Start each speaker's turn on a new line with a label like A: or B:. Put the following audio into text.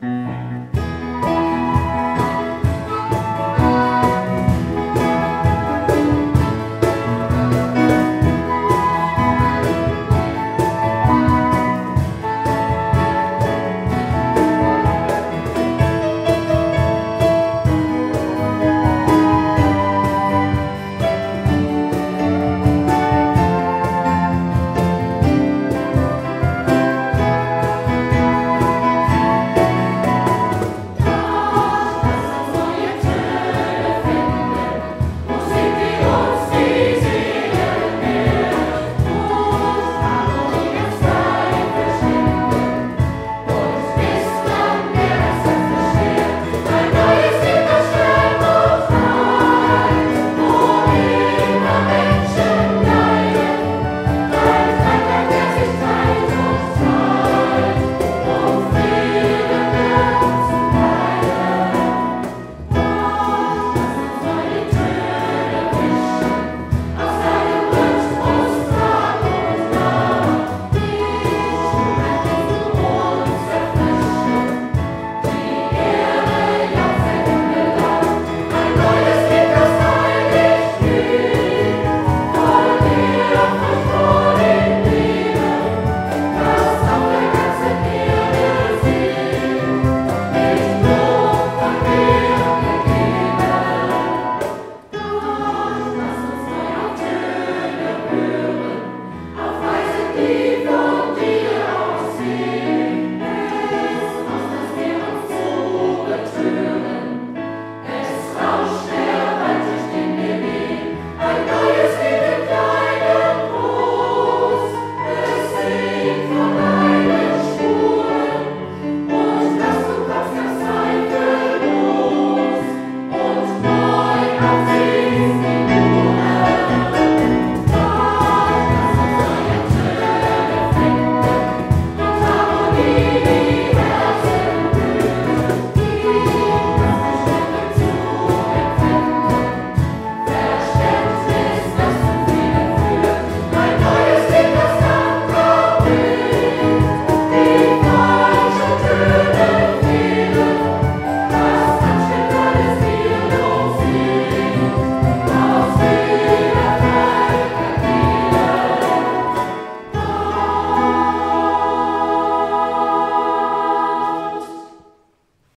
A: Bye.